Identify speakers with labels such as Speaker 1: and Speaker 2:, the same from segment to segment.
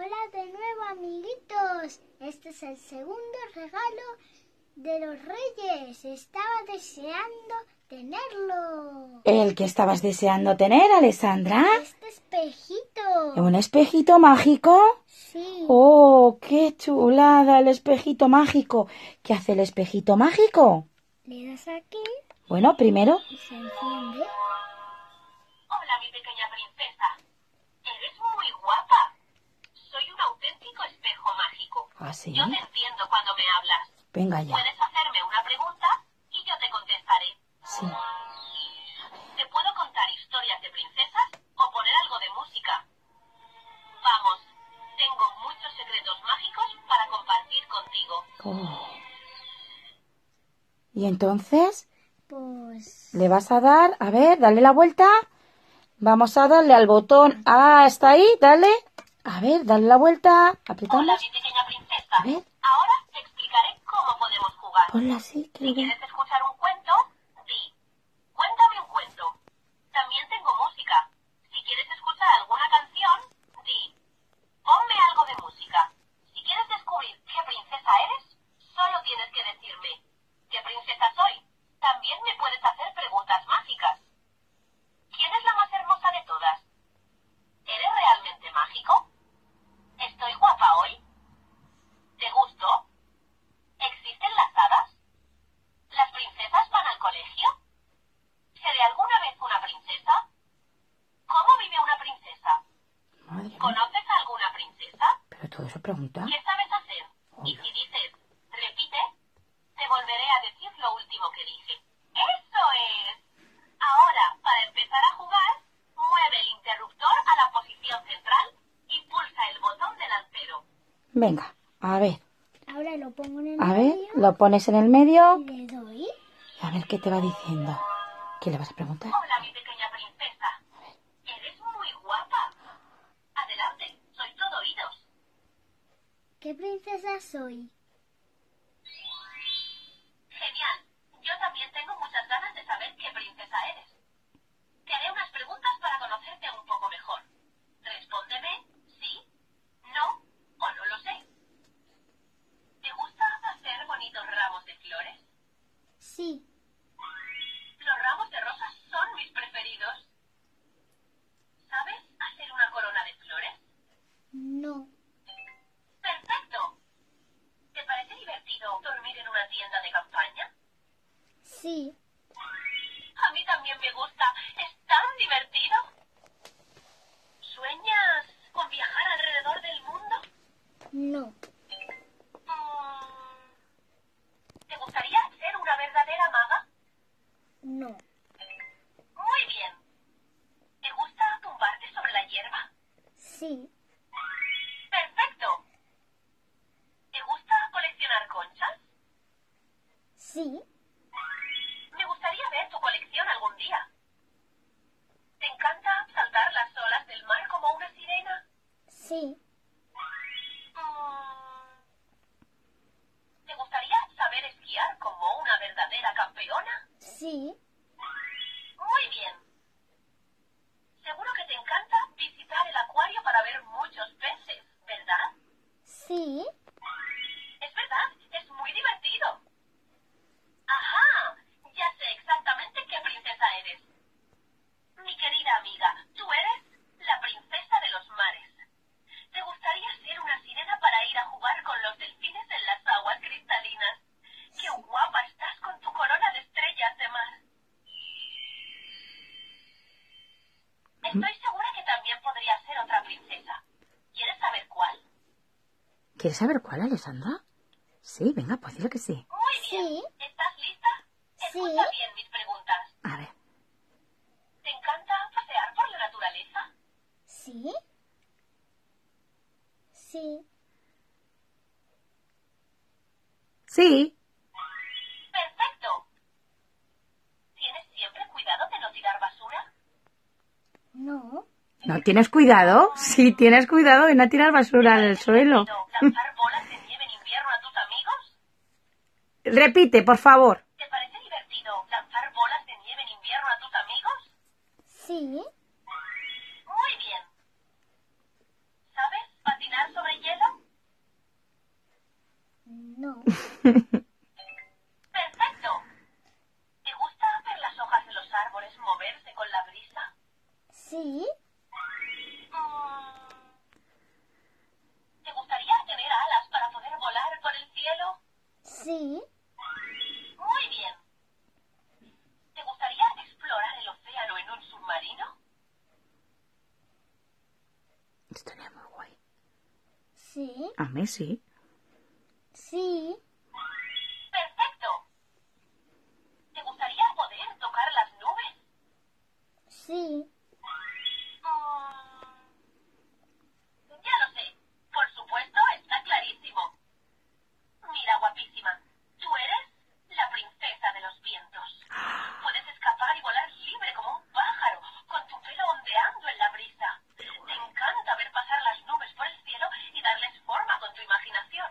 Speaker 1: Hola de nuevo, amiguitos. Este es el segundo regalo de los Reyes. Estaba deseando tenerlo.
Speaker 2: ¿El que estabas deseando tener, Alessandra?
Speaker 1: Este espejito.
Speaker 2: ¿Un espejito mágico?
Speaker 1: Sí.
Speaker 2: ¡Oh, qué chulada el espejito mágico! ¿Qué hace el espejito mágico?
Speaker 1: Le das aquí
Speaker 2: Bueno, primero,
Speaker 1: y se enciende.
Speaker 3: Hola, mi pequeña princesa. Eres muy guapa. Soy un auténtico espejo mágico.
Speaker 2: así.
Speaker 3: Yo te entiendo cuando me hablas.
Speaker 2: Venga ya.
Speaker 3: Puedes hacerme una pregunta y yo te contestaré.
Speaker 2: Sí.
Speaker 3: ¿Te puedo contar historias de princesas o poner algo de música? Vamos, tengo muchos secretos mágicos para compartir contigo.
Speaker 2: Oh. ¿Y entonces?
Speaker 1: Pues
Speaker 2: Le vas a dar, a ver, dale la vuelta. Vamos a darle al botón. Ah, está ahí, dale. A ver, dale la vuelta.
Speaker 3: Hola,
Speaker 2: Apretamos.
Speaker 3: princesa.
Speaker 2: A ver.
Speaker 3: Ahora te explicaré cómo podemos jugar.
Speaker 2: Ponla así, que
Speaker 3: Si quieres escuchar un cuento, di. Cuéntame un cuento. También tengo música. Si quieres escuchar alguna canción, di. Ponme algo de música. Si quieres descubrir qué princesa eres, solo tienes que decirme. ¿Qué princesa soy? También me puedes hacer preguntas mágicas. ¿Quién es la más hermosa de todas? ¿Eres realmente mágico? ¿Estoy guapa hoy? ¿Te gusto? ¿Existen las hadas? ¿Las princesas van al colegio? ¿Seré alguna vez una princesa? ¿Cómo vive una princesa?
Speaker 2: Madre mía,
Speaker 3: ¿Conoces a alguna princesa?
Speaker 2: pero todo eso pregunta.
Speaker 3: ¿Qué sabes hacer? Y si dices, repite, te volveré a decir lo último que dije. ¡Eso es! Ahora, para empezar a jugar, mueve el interruptor a la posición central y pulsa el botón delantero.
Speaker 2: Venga, a ver,
Speaker 1: ahora lo pongo en el
Speaker 2: a ver,
Speaker 1: medio
Speaker 2: lo pones en el medio.
Speaker 1: le doy.
Speaker 2: A ver qué te va diciendo. ¿Qué le vas a preguntar?
Speaker 3: Hola, mi pequeña princesa. Eres muy guapa. Adelante, soy todo oídos.
Speaker 1: ¿Qué princesa soy?
Speaker 3: Genial. Yo también tengo muchas ganas de saber qué princesa eres. Te haré unas preguntas para conocerte un poco mejor. Respóndeme sí, no o no lo sé. ¿Te gusta hacer bonitos ramos de flores?
Speaker 1: Sí.
Speaker 3: Los ramos de rosas son mis preferidos. ¿Sabes hacer una corona de flores?
Speaker 1: No.
Speaker 3: Perfecto. ¿Te parece divertido dormir en una tienda de campaña?
Speaker 1: Sí.
Speaker 3: A mí también me gusta. Es tan divertido. ¿Sueñas con viajar alrededor del mundo?
Speaker 1: No.
Speaker 3: Mm, ¿Te gustaría ser una verdadera maga?
Speaker 1: No.
Speaker 3: Muy bien. ¿Te gusta tumbarte sobre la hierba?
Speaker 1: Sí.
Speaker 3: Perfecto. ¿Te gusta coleccionar conchas?
Speaker 1: Sí.
Speaker 3: Me gustaría ver tu colección algún día. ¿Te encanta saltar las olas del mar como una sirena?
Speaker 1: Sí.
Speaker 3: Mm, ¿Te gustaría saber esquiar como una verdadera campeona?
Speaker 1: Sí.
Speaker 3: Muy bien. Seguro que te encanta visitar el acuario para ver muchos peces, ¿verdad?
Speaker 1: Sí.
Speaker 3: Es verdad, es muy divertido. Ajá, ya sé exactamente qué princesa eres. Mi querida amiga, tú eres la princesa de los mares. ¿Te gustaría ser una sirena para ir a jugar con los delfines en las aguas cristalinas? ¡Qué guapa estás con tu corona de estrellas de mar! Estoy segura que también podría ser otra princesa. ¿Quieres saber cuál?
Speaker 2: ¿Quieres saber cuál, Alessandra? Sí, venga, pues dile que sí.
Speaker 3: Muy bien.
Speaker 1: Sí.
Speaker 3: ¿Estás lista?
Speaker 1: Sí.
Speaker 3: Escucha bien mis preguntas.
Speaker 2: A ver.
Speaker 3: ¿Te encanta pasear por la naturaleza?
Speaker 1: Sí. Sí.
Speaker 2: Sí.
Speaker 3: No
Speaker 2: tienes cuidado, sí tienes cuidado de no tirar basura al suelo.
Speaker 3: ¿Lanzar bolas de nieve en invierno a tus amigos?
Speaker 2: Repite, por favor.
Speaker 3: ¿Te parece divertido lanzar bolas de nieve en invierno a tus amigos?
Speaker 1: Sí.
Speaker 3: Muy bien. ¿Sabes patinar sobre
Speaker 1: hielo?
Speaker 3: No. Perfecto. ¿Te gusta ver las hojas de los árboles
Speaker 2: moverse con la brisa?
Speaker 1: Sí.
Speaker 2: A mí sí.
Speaker 1: Sí.
Speaker 3: Perfecto. ¿Te gustaría poder tocar las nubes?
Speaker 1: Sí.
Speaker 3: Mm, Ya lo sé. Por supuesto, está clarísimo. Mira, guapísima. Tú eres la princesa de los vientos. Puedes escapar y volar libre como un pájaro, con tu pelo ondeando en la brisa. Te encanta ver pasar las nubes por el cielo y darles forma con tu imaginación.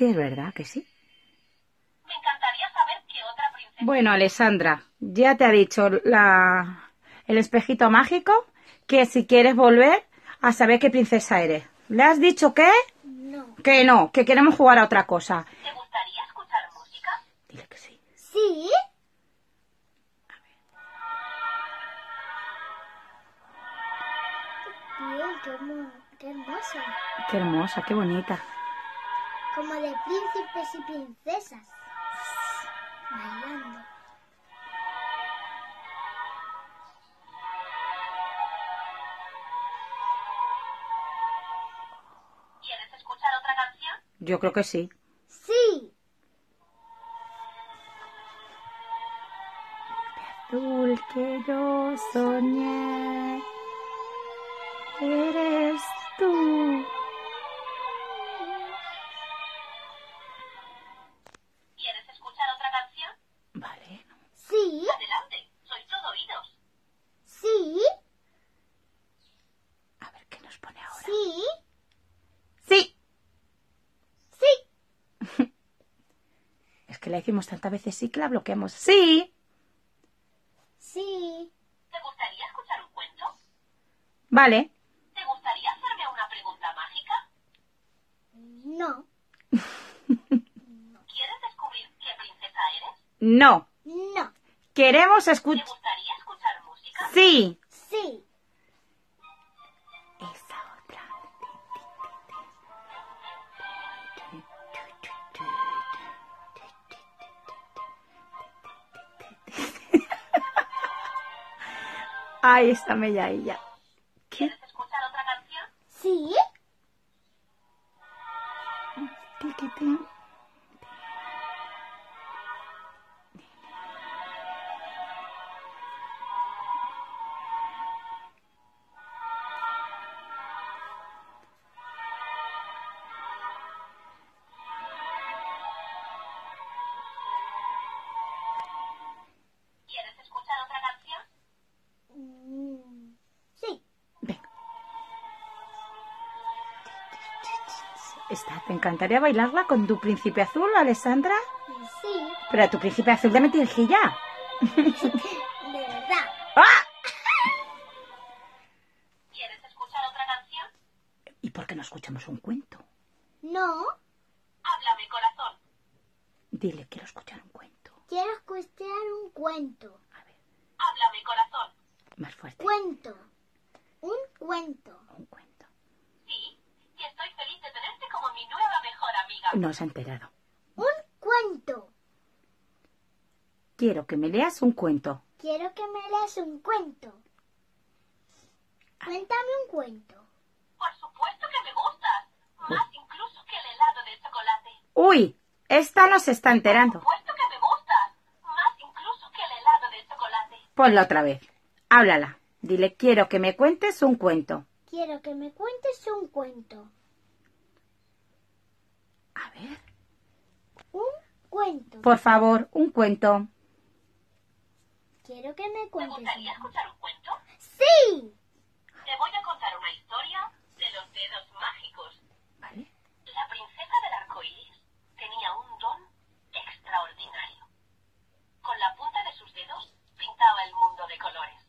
Speaker 2: Sí, es verdad que sí.
Speaker 3: Me encantaría saber qué otra princesa...
Speaker 2: Bueno, Alessandra, ya te ha dicho la... el espejito mágico que si quieres volver a saber qué princesa eres. ¿Le has dicho que?
Speaker 1: No.
Speaker 2: Que no, que queremos jugar a otra cosa.
Speaker 3: ¿Te gustaría escuchar música?
Speaker 2: Dile que sí.
Speaker 1: Sí. Qué, mo- qué hermoso.
Speaker 2: Qué hermosa, qué bonita.
Speaker 1: Como de príncipes y princesas. Bailando.
Speaker 3: ¿Quieres escuchar otra canción?
Speaker 2: Yo creo que sí.
Speaker 1: Sí.
Speaker 2: Azul que yo soñé. Eres tú. Que la decimos tantas veces sí que la bloqueamos. Sí.
Speaker 1: Sí.
Speaker 3: ¿Te gustaría escuchar un cuento?
Speaker 2: Vale.
Speaker 3: ¿Te gustaría hacerme una pregunta mágica?
Speaker 1: No.
Speaker 3: ¿Quieres descubrir qué princesa eres?
Speaker 2: No.
Speaker 1: No.
Speaker 2: Queremos
Speaker 3: ¿Te
Speaker 2: escuchar.
Speaker 3: gustaría escuchar música?
Speaker 2: Sí. Ahí está Mella ella. ¿Qué? Esta, ¿te encantaría bailarla con tu príncipe azul, Alessandra?
Speaker 1: Sí.
Speaker 2: Pero a tu príncipe azul de mentirijilla.
Speaker 1: De verdad.
Speaker 2: ¡Ah!
Speaker 3: ¿Quieres escuchar otra canción?
Speaker 2: ¿Y por qué no escuchamos un cuento?
Speaker 1: No.
Speaker 3: Háblame, corazón.
Speaker 2: Dile, quiero escuchar un cuento.
Speaker 1: Quiero escuchar un cuento.
Speaker 2: A ver,
Speaker 3: Háblame, corazón.
Speaker 2: más fuerte.
Speaker 1: Cuento. Un cuento.
Speaker 2: Un cuento.
Speaker 3: Sí, y estoy como mi nueva mejor amiga.
Speaker 2: No se ha enterado.
Speaker 1: Un cuento.
Speaker 2: Quiero que me leas un cuento.
Speaker 1: Quiero que me leas un cuento. Cuéntame un cuento.
Speaker 3: Por supuesto que me gustas. Más incluso que el helado de chocolate.
Speaker 2: Uy, esta no se está
Speaker 3: Por
Speaker 2: enterando.
Speaker 3: supuesto que me gustas. Más incluso que el helado de chocolate.
Speaker 2: Ponla otra vez. Háblala. Dile, quiero que me cuentes un cuento.
Speaker 1: Quiero que me cuentes un cuento.
Speaker 2: A ver.
Speaker 1: Un cuento.
Speaker 2: Por favor, un cuento.
Speaker 1: Quiero que me
Speaker 3: ¿Te
Speaker 1: cuentes
Speaker 3: gustaría
Speaker 1: un
Speaker 3: escuchar un cuento?
Speaker 1: Sí.
Speaker 3: Te voy a contar una historia de los dedos mágicos.
Speaker 2: ¿Vale?
Speaker 3: La princesa del arco iris tenía un don extraordinario. Con la punta de sus dedos pintaba el mundo de colores.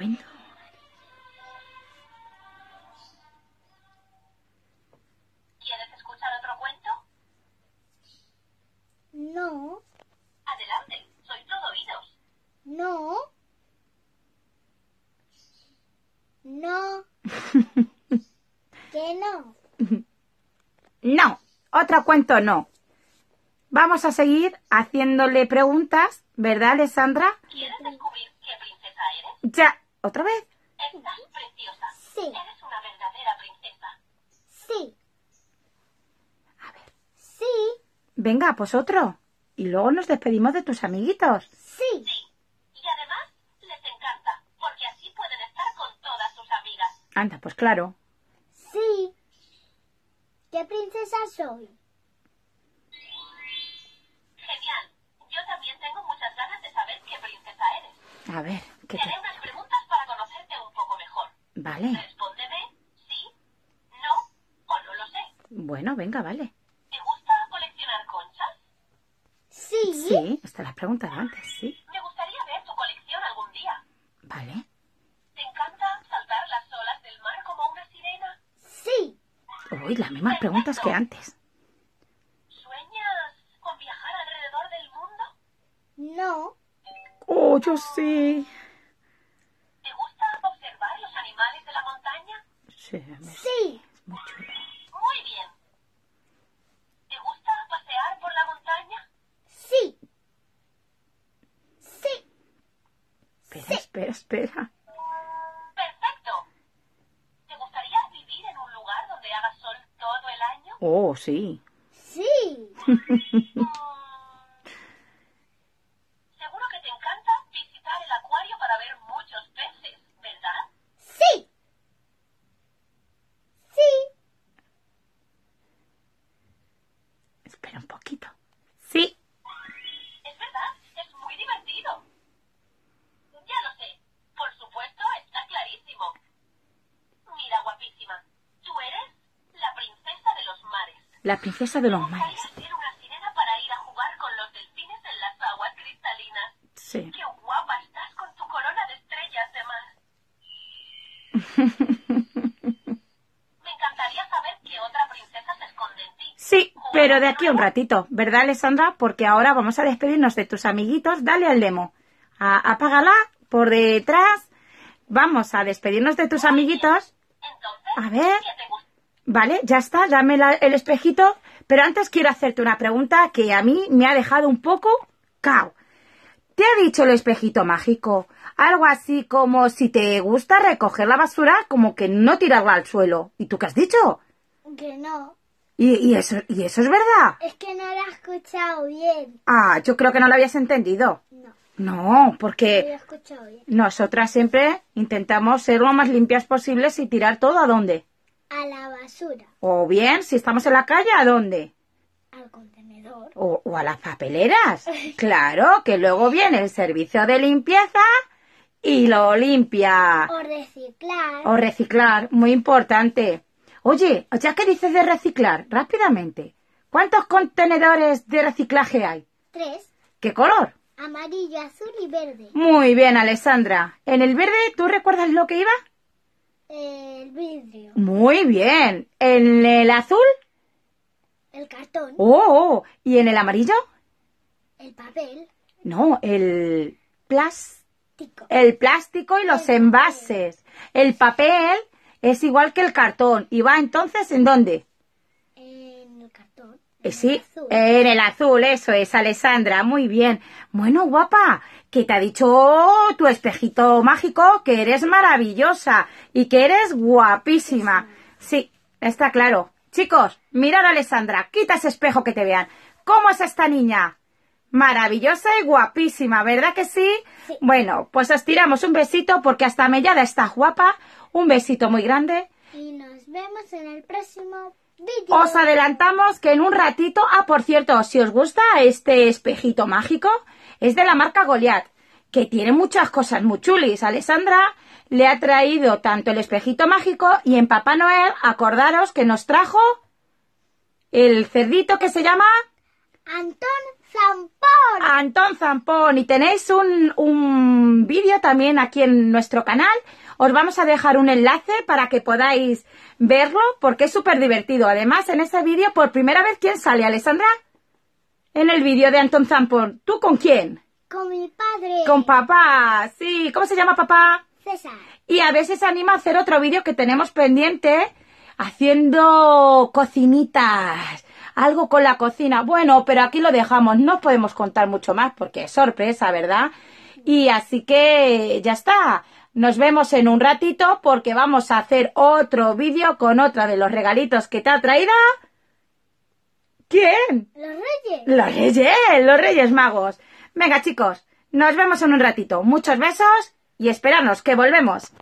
Speaker 2: Cuento.
Speaker 3: ¿Quieres escuchar otro cuento?
Speaker 1: No,
Speaker 3: Adelante, soy todo oídos.
Speaker 1: no. No. que no.
Speaker 2: No, otro cuento no. Vamos a seguir haciéndole preguntas, ¿verdad, Alessandra?
Speaker 3: ¿Quieres descubrir qué princesa eres?
Speaker 2: Ya, otra vez.
Speaker 3: Estás preciosa.
Speaker 1: Sí.
Speaker 3: Eres una verdadera princesa.
Speaker 1: Sí.
Speaker 2: A ver.
Speaker 1: Sí.
Speaker 2: Venga, pues otro. Y luego nos despedimos de tus amiguitos.
Speaker 1: Sí.
Speaker 3: Sí. Y además les encanta, porque así pueden estar con todas sus amigas.
Speaker 2: Anda, pues claro.
Speaker 1: Sí. ¿Qué princesa soy?
Speaker 3: Genial. Yo también tengo muchas ganas de saber qué princesa eres.
Speaker 2: A ver, ¿qué
Speaker 3: Te
Speaker 2: Vale.
Speaker 3: Respóndeme sí, no o no lo sé.
Speaker 2: Bueno, venga, vale.
Speaker 3: ¿Te gusta coleccionar conchas?
Speaker 1: Sí.
Speaker 2: Sí, esta la has preguntado antes, sí.
Speaker 3: Me gustaría ver tu colección algún día.
Speaker 2: Vale.
Speaker 3: ¿Te encanta saltar las olas del mar como una sirena?
Speaker 1: Sí.
Speaker 2: Uy, las mismas preguntas que antes.
Speaker 3: ¿Sueñas con viajar alrededor del mundo?
Speaker 1: No.
Speaker 2: Oh, yo sí.
Speaker 3: ¿Te gusta observar los animales de la montaña?
Speaker 2: Sí, me-
Speaker 1: Sí.
Speaker 2: es muy chulo.
Speaker 3: Muy bien. ¿Te gusta pasear por la montaña?
Speaker 1: Sí. Sí.
Speaker 2: Espera, espera, espera.
Speaker 3: Perfecto. ¿Te gustaría vivir en un lugar donde haga sol todo el año?
Speaker 2: Oh, sí.
Speaker 1: Sí.
Speaker 3: Mm, Seguro que te encanta visitar el acuario para ver muchos peces, ¿verdad?
Speaker 1: Sí. Sí.
Speaker 2: Espera un poquito. Sí.
Speaker 3: Es verdad, es muy divertido. Ya lo sé. Por supuesto, está clarísimo. Mira, guapísima. Tú eres la princesa de los mares.
Speaker 2: La princesa de los mares.
Speaker 3: ser una sirena para ir a jugar con los delfines en las aguas cristalinas.
Speaker 2: Sí.
Speaker 3: ¡Qué guapa estás con tu corona de estrellas de mar! Me encantaría saber qué otra princesa se esconde en ti.
Speaker 2: Sí, pero de aquí a un ratito, ¿verdad, Alessandra? Porque ahora vamos a despedirnos de tus amiguitos. Dale al demo. A- apágala por detrás. Vamos a despedirnos de tus amiguitos. A ver. Vale, ya está, dame el espejito. Pero antes quiero hacerte una pregunta que a mí me ha dejado un poco cao. ¿Te ha dicho el espejito mágico algo así como si te gusta recoger la basura, como que no tirarla al suelo? ¿Y tú qué has dicho?
Speaker 1: Que no.
Speaker 2: ¿Y, y eso, ¿Y eso es verdad?
Speaker 1: Es que no la he escuchado bien.
Speaker 2: Ah, yo creo que no lo habías entendido.
Speaker 1: No.
Speaker 2: No,
Speaker 1: No la he
Speaker 2: porque
Speaker 1: escuchado bien.
Speaker 2: nosotras siempre intentamos ser lo más limpias posibles y tirar todo a dónde.
Speaker 1: A la basura.
Speaker 2: O bien, si estamos en la calle, ¿a dónde?
Speaker 1: Al contenedor.
Speaker 2: O, o a las papeleras. Claro, que luego viene el servicio de limpieza y lo limpia.
Speaker 1: O reciclar.
Speaker 2: O reciclar, muy importante. Oye, ya que dices de reciclar, rápidamente, ¿cuántos contenedores de reciclaje hay?
Speaker 1: Tres.
Speaker 2: ¿Qué color?
Speaker 1: Amarillo, azul y verde.
Speaker 2: Muy bien, Alessandra. ¿En el verde tú recuerdas lo que iba?
Speaker 1: El vidrio.
Speaker 2: Muy bien. ¿En el azul?
Speaker 1: El cartón.
Speaker 2: Oh, oh. ¿Y en el amarillo?
Speaker 1: El papel.
Speaker 2: No, el plástico.
Speaker 1: Tico.
Speaker 2: El plástico y los
Speaker 1: El
Speaker 2: envases. El papel es igual que el cartón. ¿Y va entonces en dónde?
Speaker 1: En el cartón.
Speaker 2: Eh,
Speaker 1: En
Speaker 2: sí,
Speaker 1: el azul.
Speaker 2: en el azul, eso es, Alessandra, muy bien. Bueno, guapa, que te ha dicho tu espejito mágico que eres maravillosa y que eres guapísima. Sí, está claro. Chicos, mirad a Alessandra, quita ese espejo que te vean. ¿Cómo es esta niña? Maravillosa y guapísima, ¿verdad que sí?
Speaker 1: Sí.
Speaker 2: Bueno, pues os tiramos un besito porque hasta Mellada está guapa. Un besito muy grande.
Speaker 1: Y nos vemos en el próximo vídeo.
Speaker 2: Os adelantamos que en un ratito, ah, por cierto, si os gusta este espejito mágico, es de la marca Goliath, que tiene muchas cosas muy chulis. Alessandra le ha traído tanto el espejito mágico y en Papá Noel, acordaros que nos trajo el cerdito que se llama
Speaker 1: Antón Zampón.
Speaker 2: Antón Zampón. Y tenéis un, un vídeo también aquí en nuestro canal. Os vamos a dejar un enlace para que podáis verlo porque es súper divertido. Además, en ese vídeo, por primera vez, ¿quién sale, Alessandra? En el vídeo de Antón Zampón. ¿Tú con quién?
Speaker 1: Con mi padre.
Speaker 2: Con papá. Sí. ¿Cómo se llama papá?
Speaker 1: César.
Speaker 2: Y a veces se anima a hacer otro vídeo que tenemos pendiente haciendo cocinitas. Algo con la cocina. Bueno, pero aquí lo dejamos. No podemos contar mucho más porque es sorpresa, ¿verdad? Y así que ya está. Nos vemos en un ratito porque vamos a hacer otro vídeo con otra de los regalitos que te ha traído. ¿Quién?
Speaker 1: Los reyes.
Speaker 2: Los reyes, los reyes magos. Venga chicos, nos vemos en un ratito. Muchos besos y esperanos que volvemos.